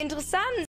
interessant.